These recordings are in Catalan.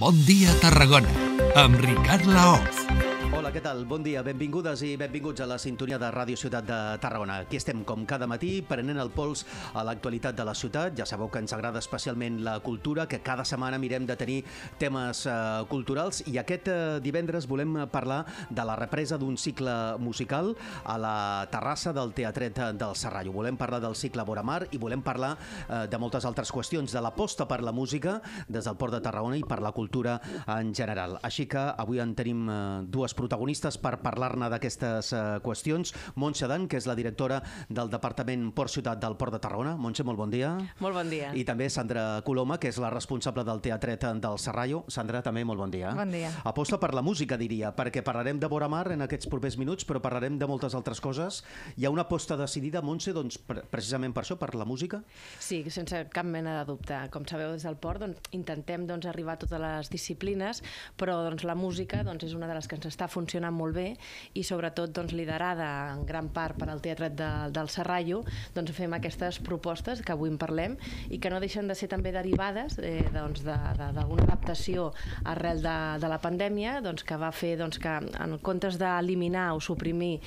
Bon dia Tarragona, amb Ricard Laoz. Hola, què tal? Bon dia, benvingudes i benvinguts a la sintonia de Ràdio Ciutat de Tarragona. Aquí estem com cada matí prenent el pols a l'actualitat de la ciutat. Ja sabeu que ens agrada especialment la cultura, que cada setmana mirem de tenir temes eh, culturals i aquest eh, divendres volem parlar de la represa d'un cicle musical a la terrassa del Teatret del Serrallo. Volem parlar del cicle Boramar i volem parlar eh, de moltes altres qüestions, de l'aposta per la música des del Port de Tarragona i per la cultura en general. Així que avui en tenim eh, dues protagonistes protagonistes per parlar-ne d'aquestes uh, qüestions. Montse Dan, que és la directora del Departament Port Ciutat del Port de Tarragona. Montse, molt bon dia. Molt bon dia. I també Sandra Coloma, que és la responsable del Teatret del Serrallo. Sandra, també molt bon dia. Bon dia. Aposta per la música, diria, perquè parlarem de Boramar en aquests propers minuts, però parlarem de moltes altres coses. Hi ha una aposta decidida, Montse, doncs, pre precisament per això, per la música? Sí, sense cap mena de dubte. Com sabeu, des del Port doncs, intentem doncs, arribar a totes les disciplines, però doncs, la música doncs, és una de les que ens està funcionant molt bé i sobretot doncs, liderada en gran part per al Teatret de, del Serrallo, doncs fem aquestes propostes que avui en parlem i que no deixen de ser també derivades eh, doncs, d'alguna doncs, adaptació arrel de, de la pandèmia doncs, que va fer doncs, que en comptes d'eliminar o suprimir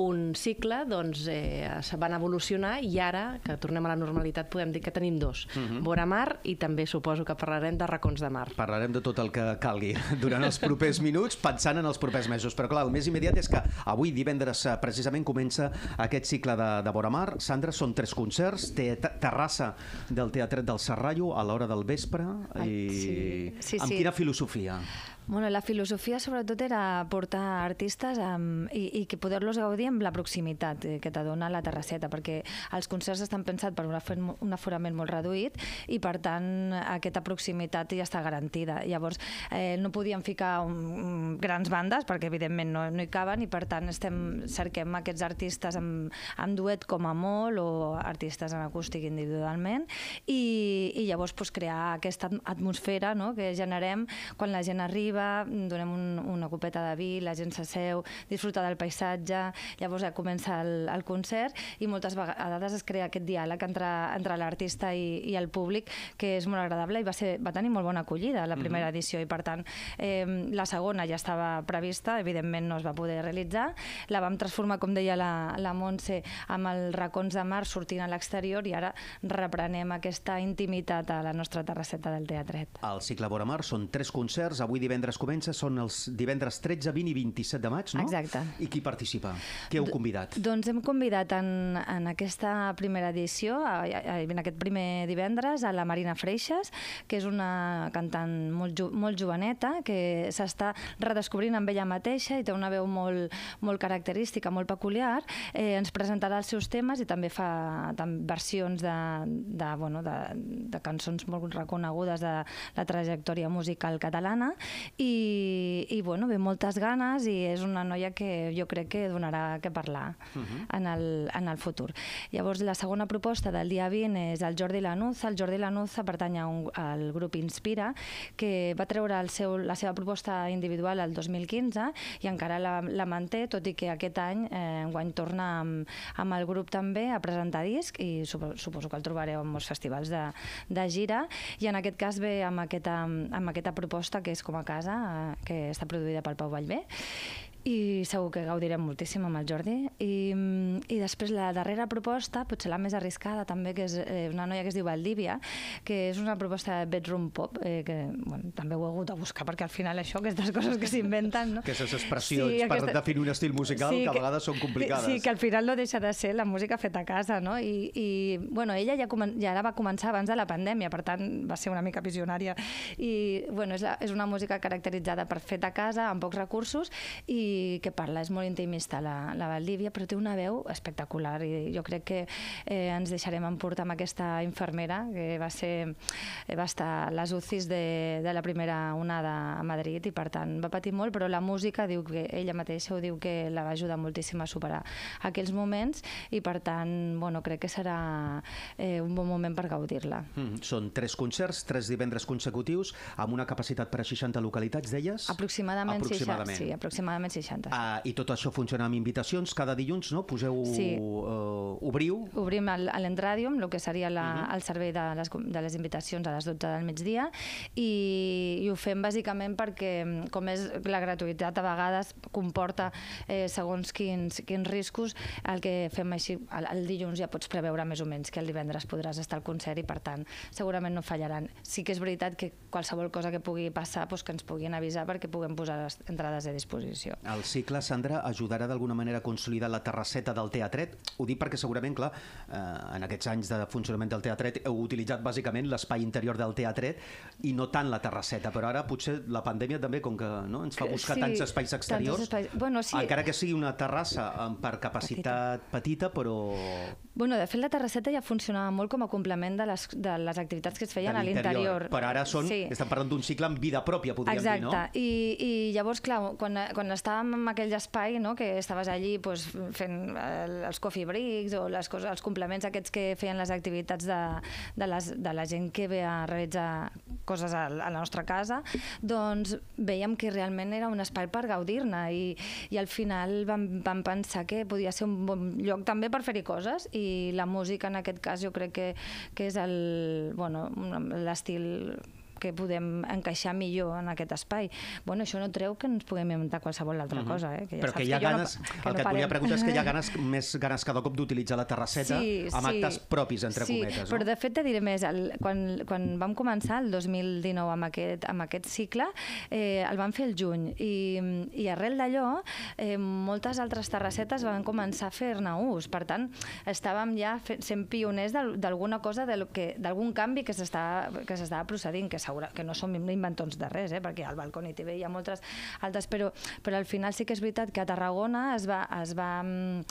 un cicle doncs, eh, se van evolucionar i ara, que tornem a la normalitat, podem dir que tenim dos, uh -huh. Vora Mar i també suposo que parlarem de racons de mar. Parlarem de tot el que calgui durant els propers minuts, pensant en els propers mesos, però clar, el més immediat és que avui, divendres, eh, precisament comença aquest cicle de, de Boramar. Sandra, són tres concerts, té terrassa del Teatret del Serrallo a l'hora del vespre. I... sí. Sí, amb sí. quina filosofia? Bueno, la filosofia sobretot era portar artistes amb, i, i que poder-los gaudir amb la proximitat eh, que t'adona la terrasseta, perquè els concerts estan pensats per un, aforament molt reduït i per tant aquesta proximitat ja està garantida. Llavors eh, no podíem ficar un, grans bandes perquè evidentment no, no hi caben i per tant estem, cerquem aquests artistes amb, amb duet com a molt o artistes en acústic individualment i, i llavors pues, crear aquesta atmosfera no, que generem quan la gent arriba arriba, donem un, una copeta de vi, la gent s'asseu, disfruta del paisatge, llavors ja comença el, el concert i moltes vegades es crea aquest diàleg entre, entre l'artista i, i el públic que és molt agradable i va, ser, va tenir molt bona acollida la primera mm -hmm. edició i per tant eh, la segona ja estava prevista, evidentment no es va poder realitzar, la vam transformar com deia la, la Montse amb els racons de mar sortint a l'exterior i ara reprenem aquesta intimitat a la nostra terrasseta del teatret. El cicle Vora Mar són tres concerts, avui divendres divendres comença, són els divendres 13, 20 i 27 de maig, no? Exacte. I qui participa? Qui heu convidat? D doncs hem convidat en, en aquesta primera edició, en aquest primer divendres, a la Marina Freixas, que és una cantant molt, jo, molt joveneta, que s'està redescobrint amb ella mateixa i té una veu molt, molt característica, molt peculiar. Eh, ens presentarà els seus temes i també fa també versions de, de, bueno, de, de cançons molt reconegudes de la trajectòria musical catalana i, i bueno, ve moltes ganes i és una noia que jo crec que donarà que parlar uh -huh. en, el, en el futur. Llavors, la segona proposta del dia 20 és el Jordi Lanuza. El Jordi Lanuza pertany a un, al grup Inspira, que va treure el seu, la seva proposta individual el 2015 i encara la, la manté, tot i que aquest any, eh, enguany, torna amb, amb el grup també a presentar disc i suposo, suposo que el trobareu en molts festivals de, de gira i en aquest cas ve amb aquesta, amb aquesta proposta que és com a casa, eh, que està produïda pel Pau Vallvé, i segur que gaudirem moltíssim amb el Jordi. I, I després la darrera proposta, potser la més arriscada també, que és eh, una noia que es diu Valdívia, que és una proposta de bedroom pop, eh, que bueno, també ho he hagut de buscar, perquè al final això, aquestes coses que s'inventen... No? Aquestes expressions sí, aquesta... per definir un estil musical sí, que, que a vegades són complicades. Sí, que al final no deixa de ser la música feta a casa, no? I, i bueno, ella ja, ja la va començar abans de la pandèmia, per tant va ser una mica visionària. I bueno, és, la, és una música caracteritzada per feta a casa, amb pocs recursos, i que parla, és molt intimista la, la Valdívia, però té una veu espectacular i jo crec que eh, ens deixarem emportar amb aquesta infermera que va ser va estar a les UCIs de, de la primera onada a Madrid i per tant va patir molt, però la música diu que ella mateixa ho diu que la va ajudar moltíssim a superar aquells moments i per tant, bueno, crec que serà eh, un bon moment per gaudir-la. Mm, són tres concerts, tres divendres consecutius, amb una capacitat per a 60 localitats, deies? Aproximadament, aproximadament. 60, sí, aproximadament 60 60. Ah, I tot això funciona amb invitacions cada dilluns, no? Poseu... Sí. Uh, obriu? Obrim l'Endradium, el que seria la, el servei de les, de les invitacions a les 12 del migdia, i, i ho fem bàsicament perquè, com és la gratuïtat a vegades comporta eh, segons quins, quins riscos, el que fem així, el, el dilluns ja pots preveure més o menys que el divendres podràs estar al concert i per tant segurament no fallaran. Sí que és veritat que qualsevol cosa que pugui passar doncs que ens puguin avisar perquè puguem posar les entrades a disposició. El cicle, Sandra, ajudarà d'alguna manera a consolidar la terrasseta del teatret? Ho dic perquè segurament, clar, eh, en aquests anys de funcionament del teatret heu utilitzat bàsicament l'espai interior del teatret i no tant la terrasseta, però ara potser la pandèmia també, com que no, ens fa Que buscar sí, tants espais tants exteriors, espais. Bueno, sí. encara que sigui una terrassa eh, per capacitat petita, però Bueno, de fet, la terrasseta ja funcionava molt com a complement de les, de les activitats que es feien a l'interior. Però ara són, Sí. estem parlant d'un cicle amb vida pròpia, podríem Exacte. dir, no? I, I llavors, clar, quan, quan estàvem en aquell espai, no, que estaves allí pues, fent els coffee breaks o les coses, els complements aquests que feien les activitats de, de, les, de la gent que ve a realitzar coses a, a la nostra casa, doncs veiem que realment era un espai per gaudir-ne i, i al final vam, vam pensar que podia ser un bon lloc també per fer-hi coses i la música en aquest cas jo crec que, que és el, bueno, l'estil que podem encaixar millor en aquest espai. Bueno, això no treu que ens puguem inventar qualsevol altra cosa, eh? Que Però saps que hi ha jo ganes, no, el que et volia preguntar és que hi ha ganes, més ganes cada cop d'utilitzar la terrasseta amb actes propis, entre sí, cometes, però no? de fet te diré més, el, quan, quan vam començar el 2019 amb aquest, amb aquest cicle, eh, el vam fer el juny i, i arrel d'allò eh, moltes altres terrassetes van començar a fer-ne ús, per tant estàvem ja fe, sent pioners d'al- d'alguna cosa que- d'algun canvi que s'estava que s'estava procedint, que, segura, que no som inventons de res, eh, perquè al Balconi TV hi ha moltes altres, però, però al final sí que és veritat que a Tarragona es va, es va mm,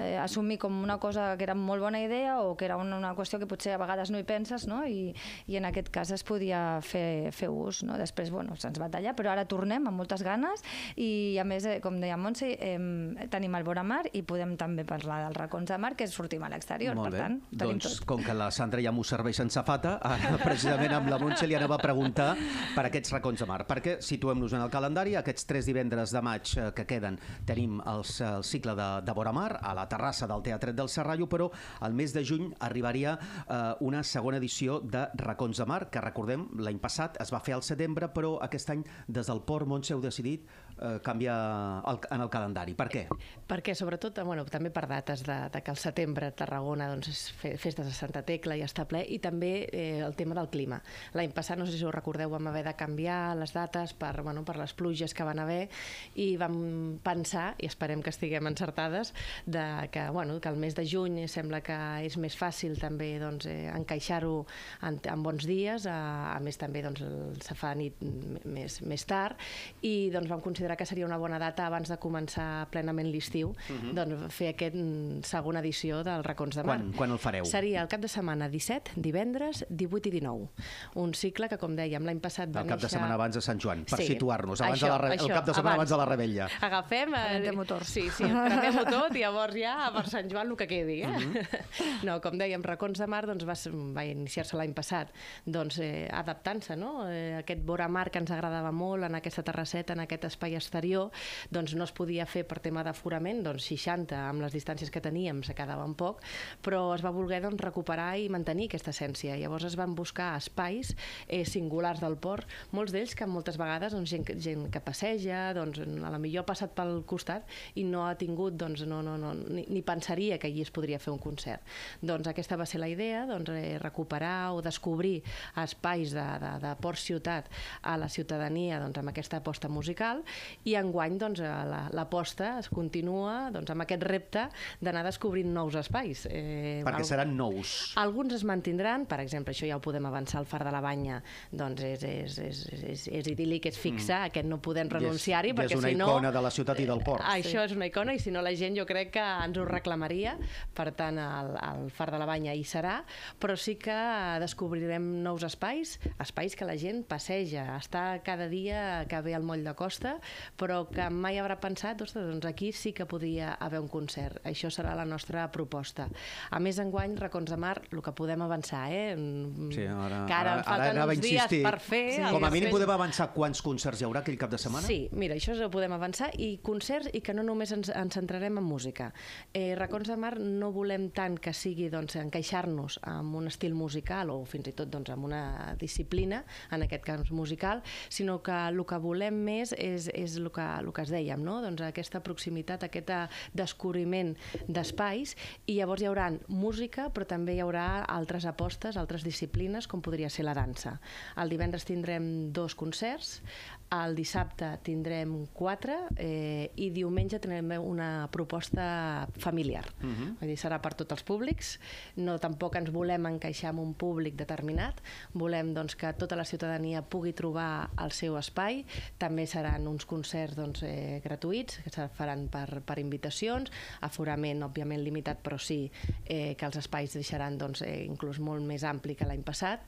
eh, assumir com una cosa que era molt bona idea o que era una, una qüestió que potser a vegades no hi penses, no? I, i en aquest cas es podia fer, fer ús. No? Després, bueno, se'ns va tallar, però ara tornem amb moltes ganes i, a més, eh, com deia Montse, eh, tenim el vora mar i podem també parlar dels racons de mar, que sortim a l'exterior, per tant, tenim doncs, tot. com que la Sandra ja m'ho serveix sense fata, ara, precisament amb la Montse li anava a preguntar per aquests racons de mar. Perquè situem-nos en el calendari, aquests tres divendres de maig eh, que queden tenim els, el cicle de, de vora mar a la terrassa del Teatret del Serrallo, però al mes de juny arribaria eh, una segona edició de Racons de Mar, que recordem, l'any passat es va fer al setembre, però aquest any des del Port Montse heu decidit eh, canviar el, en el calendari. Per què? Perquè, sobretot, eh, bueno, també per dates de, de que al setembre a Tarragona doncs, festes de Santa Tecla i està ple, i també eh, el tema del clima. L'any passat, no sé si ho recordeu, vam haver de canviar les dates per, bueno, per les pluges que van haver i vam pensar, i esperem que estiguem encertades, de que, bueno, que el mes de juny sembla que és més fàcil també doncs, eh, encaixar-ho en, en bons dies, a, a més també doncs, el, se fa nit més, més tard, i doncs, vam considerar que seria una bona data abans de començar plenament l'estiu, doncs, fer aquest segona edició dels Racons de Mar. Quan- quan el fareu? Seria el cap de setmana 17, divendres, 18 i 19. Un cicle que, com dèiem, l'any passat va El cap de setmana abans de Sant Joan, per Sí, situar-nos, abans això, de la, re- això, el cap de setmana abans, de la rebella. Agafem... eh, Prenem motors. Sí, sí, prenem-ho tot i llavors ja per Sant Joan el que quedi. Eh? Mhm. No, com dèiem, Racons de Mar doncs, va, va iniciar-se l'any passat doncs, eh, adaptant-se no? eh, aquest vora mar que ens agradava molt en aquesta terrasseta, en aquest espai exterior, doncs no es podia fer per tema d'aforament, doncs 60 amb les distàncies que teníem se quedava un poc, però es va voler doncs, recuperar i mantenir aquesta essència. Llavors es van buscar espais eh, singulars del port, molts d'ells que moltes vegades doncs, gent, gent que passeja, doncs, a la millor ha passat pel costat i no ha tingut, doncs, no, no, no, ni, ni pensaria que allí es podria fer un concert. Doncs aquesta va ser la idea, doncs, eh, recuperar o descobrir espais de, de, de Port Ciutat a la ciutadania doncs, amb aquesta aposta musical i enguany doncs, eh, la- l'aposta es continua doncs, amb aquest repte d'anar descobrint nous espais. Eh, Perquè al- seran nous. alguns es mantindran, per exemple, això ja ho podem avançar, el Far de la Banya doncs és, és, és, és, és, idíl·lic, és fixe, mm. aquest no podem renunciar-hi, perquè i és una si no... icona de la ciutat i del port. Eh, Això és una icona i si no la gent jo crec que ens ho reclamaria, per tant el, el Far de la Banya hi serà, però sí que descobrirem nous espais, espais que la gent passeja, està cada dia que ve al moll de costa, però que mai haurà pensat, ostres, doncs aquí sí que podia haver un concert. Això serà la nostra proposta. A més, enguany, Racons de Mar, el que podem avançar, eh? Sí, ara, que ara, ara, falten ara anava dies insistir. per fer. Sí. Com a mínim podem avançar quants concerts hi haurà aquell cap de setmana? Sí, mira, això ho podem avançar i concerts i que no només ens, ens centrarem en música. Eh, Racons de Mar no volem tant que sigui doncs, encaixar-nos amb un estil musical o fins i tot doncs, amb una disciplina, en aquest cas musical, sinó que el que volem més és, és el, que, el que es dèiem, no? doncs aquesta proximitat, aquest eh, descobriment d'espais i llavors hi haurà música però també hi haurà altres apostes, altres disciplines com podria ser la dansa. El divendres tindrem dos concerts, el dissabte tindrem quatre eh, i diumenge tindrem una proposta familiar. Uh -huh. Vull dir, serà per tots els públics. No tampoc ens volem encaixar en un públic determinat. Volem doncs, que tota la ciutadania pugui trobar el seu espai. També seran uns concerts doncs, eh, gratuïts, que se faran per, per invitacions, aforament, òbviament, limitat, però sí eh, que els espais deixaran doncs, eh, inclús molt més ampli que l'any passat.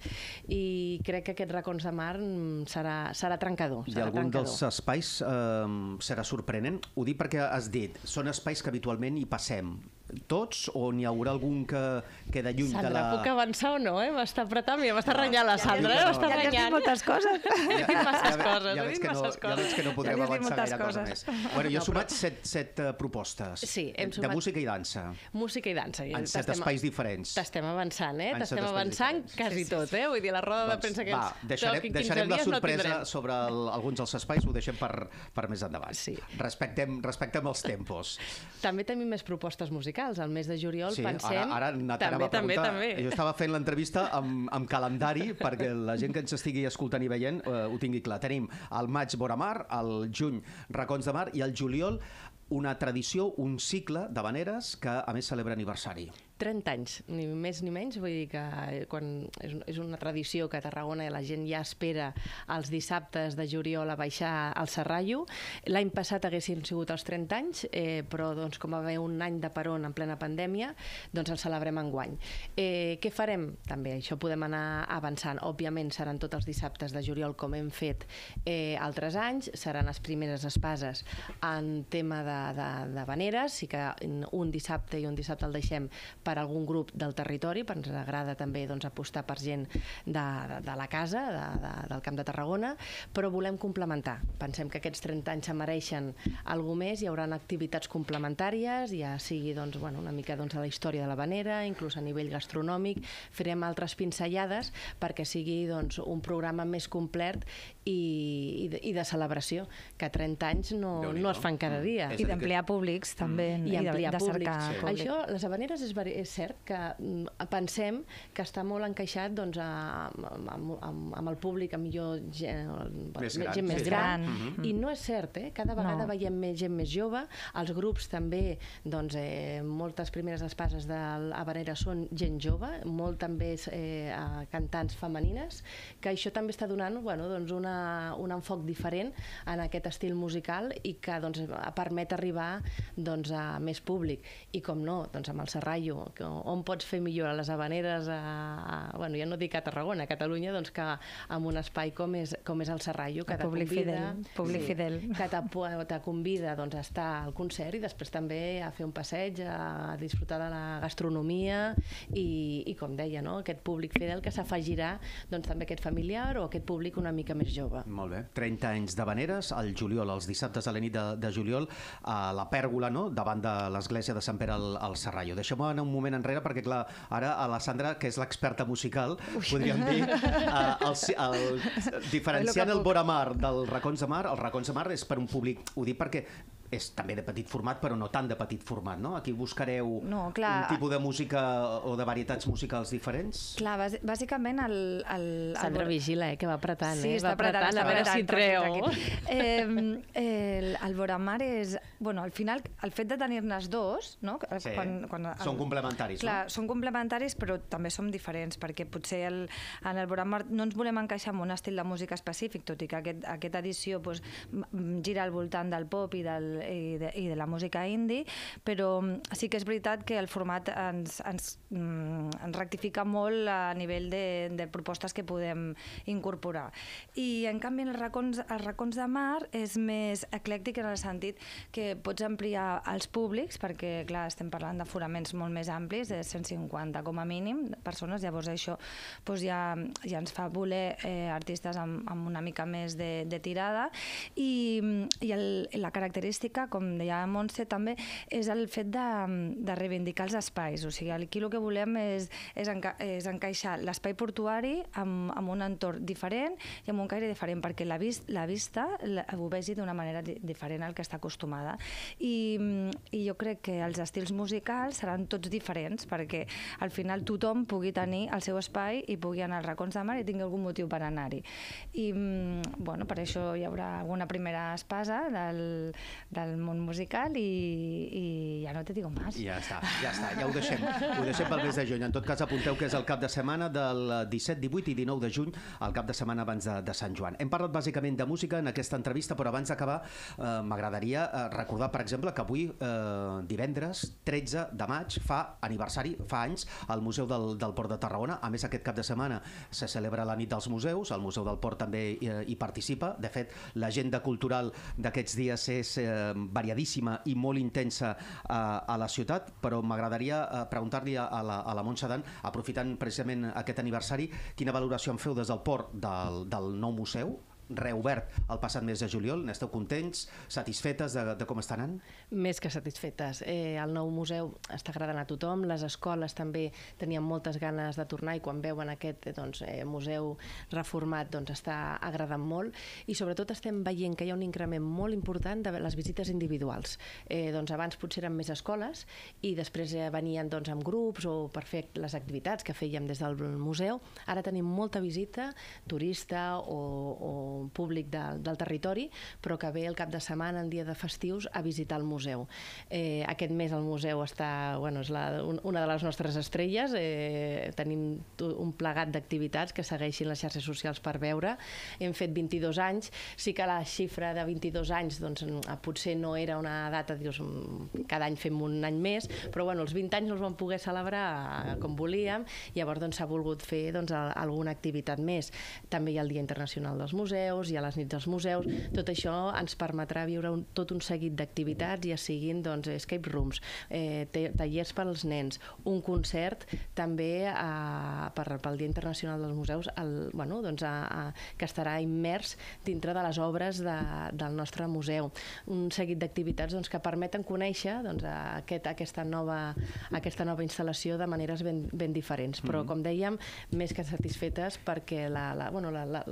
I crec que aquest racons de mar mm, serà, serà trencador. I serà algun trencador. dels espais eh, serà sorprenent? Ho dic perquè has dit, són espais que habitualment hi passem. Tots o n'hi haurà algun que queda lluny Sandra, de la... puc avançar o no? Eh? M'està apretant, mira, m'està renyant la Sandra, eh? no, M'està no. Ja has dit renyant. moltes coses. Masses ve- coses, ja he veig que no, masses ja coses. veig que no podrem Ja avançar gaire cosa coses. més. Bueno, jo he sumat set, set uh, propostes Sí, hem de sumat- música i dansa. Música i dansa. I En set espais diferents. T'estem avançant, eh? T'estem avançant diferents. quasi tot, eh? Vull dir, la roda de premsa que va, ens deixarem, toqui 15 deixarem la no sorpresa sobre el, alguns dels espais, ho deixem per, per més endavant. Sí. Respectem, respectem els tempos. També tenim més propostes musicals. Al mes de juliol Sí, pensem... ara, ara anat- també, també, també. Jo estava fent l'entrevista amb, amb calendari perquè la gent que ens estigui escoltant i veient eh, ho tingui clar. Tenim al maig Boramar, al juny Racons de Mar i al juliol una tradició, un cicle de veneres que a més celebra aniversari. 30 anys, ni més ni menys, vull dir que eh, quan és, és una tradició que a Tarragona la gent ja espera els dissabtes de juliol a baixar al Serrallo. L'any passat haguessin sigut els 30 anys, eh, però doncs, com va haver un any de peron en plena pandèmia, doncs el celebrem enguany. Eh, què farem? També això podem anar avançant. Òbviament seran tots els dissabtes de juliol com hem fet eh, altres anys, seran les primeres espases en tema de, de, de veneres, sí que un dissabte i un dissabte el deixem per algun grup del territori, perquè ens agrada també doncs, apostar per gent de, de, de la casa, de, de, del Camp de Tarragona, però volem complementar. Pensem que aquests 30 anys se mereixen algú més, hi haurà activitats complementàries, ja sigui doncs, bueno, una mica doncs, a la història de la vanera, inclús a nivell gastronòmic, farem altres pinzellades perquè sigui doncs, un programa més complet i, i, de, i de celebració, que 30 anys no, no es fan cada dia. És I d'ampliar públics, també. I ampliar de, de públics. cercar Sí. públic. Això, les Habaneres és, és cert que mm, pensem que està molt encaixat doncs, a, amb, amb, amb, el públic, amb millor gent, Més gran, gent més sí. gran. Gran. I no és cert, eh? cada vegada No. veiem més gent més jove. Els grups també, doncs, eh, moltes primeres espases de l'Habanera són gent jove, molt també eh, cantants femenines, que això també està donant bueno, doncs una, un enfoc diferent en aquest estil musical i que doncs, permet arribar doncs, a més públic. I com no, doncs amb el Serrallo, que on pots fer millor a les habaneres, a, a, bueno, ja no dic a Tarragona, a Catalunya, doncs que amb un espai com és, com és el Serrallo, que El públic convida, fidel, públic fidel. que te, convida doncs, a estar al concert i després també a fer un passeig, a disfrutar de la gastronomia i, i com deia, no? aquest públic fidel que s'afegirà doncs, també aquest familiar o aquest públic una mica més jove. Molt bé. 30 anys de veneres, al juliol, els dissabtes a la nit de, de juliol, a la pèrgola, no?, davant de l'església de Sant Pere al, al Serrallo. Deixem-ho anar un moment enrere perquè, clar, ara a la Sandra, que és l'experta musical, podríem dir, eh, el, ci- el, diferenciant el Boramar del Racons de Mar, el Racons de Mar és per un públic, ho dic perquè és també de petit format, però no tant de petit format, no? Aquí buscareu No, clar. un tipus de música o de varietats musicals diferents? Clar, bàs- bàsicament el... el, el Sandra Bor- vigila, eh, que va apretant, Sí, eh? està va apretant, apretant, a veure si treu. tranquil. Eh, el, el Boramar és... Bueno, al final, el fet de tenir-nes dos, no? Sí, el, són complementaris, clar, no? són complementaris, però també som diferents, perquè potser el, en el Boramar no ens volem encaixar en un estil de música específic, tot i que aquest, aquesta edició doncs, m- m- gira al voltant del pop i del, i, de, i de la música indie, però mm, sí que és veritat que el format ens, ens, mm, ens rectifica molt a nivell de, de propostes que podem incorporar. I en canvi els racons, els racons de mar és més eclèctic en el sentit que pots ampliar els públics, perquè clar, estem parlant d'aforaments molt més amplis, de 150 com a mínim persones, llavors això doncs ja, ja ens fa voler eh, artistes amb, amb una mica més de, de tirada i, i el, la característica, com deia Montse també, és el fet de, de reivindicar els espais, o sigui, aquí el que volem és, és, enca és encaixar l'espai portuari amb, amb un entorn diferent i amb un caire diferent, perquè la, vist, la vista la, ho vegi d'una manera di diferent al que està acostumada. I, I jo crec que els estils musicals seran tots diferents, perquè al final tothom pugui tenir el seu espai i pugui anar als racons de mar i tingui algun motiu per anar-hi. I bueno, per això hi haurà alguna primera espasa del, del món musical i, i ja no te digo més. Ja està, ja està, ja ho deixem. Ho deixem pel mes de juny. En tot cas, apunteu que és el cap de setmana del 17, 18 i 19 de juny, el cap de setmana abans de, de Sant Joan. Hem parlat bàsicament de música en aquesta entrevista, però abans d'acabar eh, m'agradaria eh, recordar, per exemple, que avui, eh, divendres 13 de maig, fa aniversari, fa anys, al Museu del, del Port de Tarragona. A més, aquest cap de setmana se celebra la nit dels museus, el Museu del Port també hi, eh, hi participa. De fet, l'agenda cultural d'aquests dies és eh, variadíssima i molt intensa eh, a la ciutat, però m'agradaria eh, preguntar-li a, a la, a la Montse Dan, aprofitant precisament aquest aniversari, quina valoració en feu des del port del, del nou museu? Reobert el passat mes de juliol. N'esteu contents, satisfetes de, de com està anant? Més que satisfetes. Eh, el nou museu està agradant a tothom, les escoles també tenien moltes ganes de tornar i quan veuen aquest doncs, eh, museu reformat doncs, està agradant molt i sobretot estem veient que hi ha un increment molt important de les visites individuals. Eh, doncs abans potser eren més escoles i després eh, venien doncs, amb grups o per fer les activitats que fèiem des del museu. Ara tenim molta visita, turista o, o públic de, del territori, però que ve el cap de setmana, el dia de festius, a visitar el museu. Eh, aquest mes el museu està, bueno, és la, un, una de les nostres estrelles, eh, tenim un plegat d'activitats que segueixin les xarxes socials per veure. Hem fet 22 anys, sí que la xifra de 22 anys doncs, potser no era una data, dius, cada any fem un any més, però bueno, els 20 anys els vam poder celebrar com volíem, llavors doncs, s'ha doncs, volgut fer doncs, alguna activitat més. També hi ha el Dia Internacional dels Museus, museus i a les nits dels museus. Tot això ens permetrà viure un, tot un seguit d'activitats, ja siguin doncs, escape rooms, eh, tallers per als nens, un concert també a, per, pel Dia Internacional dels Museus el, bueno, doncs a, a, que estarà immers dintre de les obres de, del nostre museu. Un seguit d'activitats doncs, que permeten conèixer doncs, aquest, aquesta, nova, aquesta nova instal·lació de maneres ben, ben diferents. Però, mm -hmm. com dèiem, més que satisfetes perquè la, la, bueno, la, la,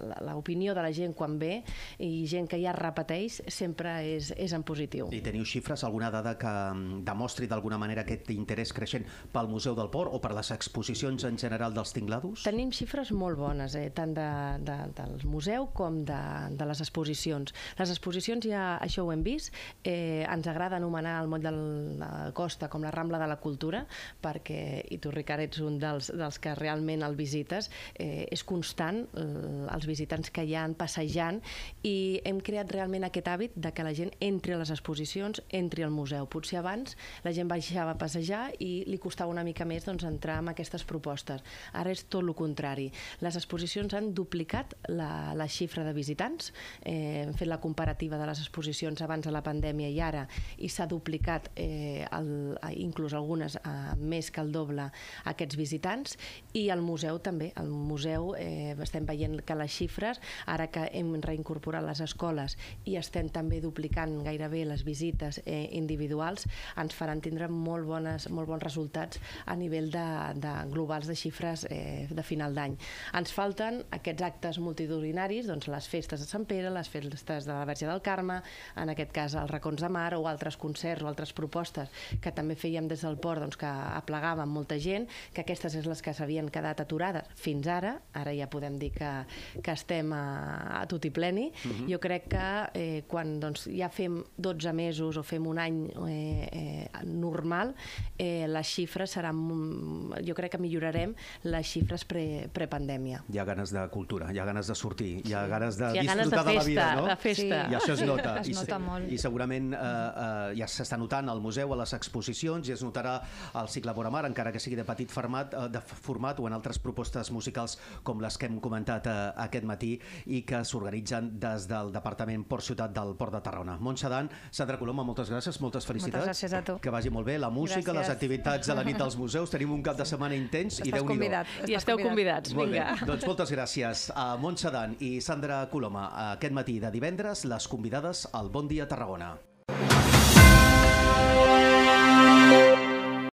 la, la l'opinió de la gent quan ve i gent que ja repeteix sempre és, és en positiu. I teniu xifres, alguna dada que mm, demostri d'alguna manera aquest interès creixent pel Museu del Port o per les exposicions en general dels tinglados? Tenim xifres molt bones, eh, tant de, de, del museu com de, de les exposicions. Les exposicions ja això ho hem vist, eh, ens agrada anomenar el moll de la costa com la Rambla de la Cultura, perquè, i tu Ricard ets un dels, dels que realment el visites, eh, és constant eh, els visitants que hi han passejant i hem creat realment aquest hàbit de que la gent entri a les exposicions, entri al museu. Potser abans la gent baixava a passejar i li costava una mica més doncs, entrar amb aquestes propostes. Ara és tot el contrari. Les exposicions han duplicat la, la xifra de visitants, eh, hem fet la comparativa de les exposicions abans de la pandèmia i ara, i s'ha duplicat eh, el, inclús algunes eh, més que el doble aquests visitants, i el museu també. El museu eh, estem veient que les xifres ara que hem reincorporat les escoles i estem també duplicant gairebé les visites eh, individuals, ens faran tindre molt, bones, molt bons resultats a nivell de, de globals de xifres eh, de final d'any. Ens falten aquests actes multitudinaris, doncs les festes de Sant Pere, les festes de la Verge del Carme, en aquest cas els racons de mar o altres concerts o altres propostes que també fèiem des del port doncs, que aplegàvem molta gent, que aquestes és les que s'havien quedat aturades fins ara, ara ja podem dir que, que estem a, a tot i pleni. Uh -huh. Jo crec que eh, quan doncs, ja fem 12 mesos o fem un any eh, eh, normal, eh, les xifres seran... Jo crec que millorarem les xifres pre, prepandèmia. Hi ha ganes de cultura, hi ha ganes de sortir, hi ha ganes de Hi ha ganes disfrutar de de, festa, la vida, no? de festa. I això es nota. Es I, nota molt. I segurament eh, eh, ja s'està notant al museu, a les exposicions, i es notarà al cicle Boramar, encara que sigui de petit format, eh, de format o en altres propostes musicals com les que hem comentat eh, aquest matí i que s'organitzen des del Departament Port Ciutat del Port de Tarragona. Montse Dan, Sandra Coloma, moltes gràcies, moltes felicitats. Moltes gràcies a tu. Que vagi molt bé la música, gràcies. les activitats de la nit dels museus. Tenim un cap de setmana intens Estàs i déu nhi I esteu convidats, vinga. Molt bé. Doncs moltes gràcies a Montse Dan i Sandra Coloma. Aquest matí de divendres, les convidades al Bon Dia Tarragona.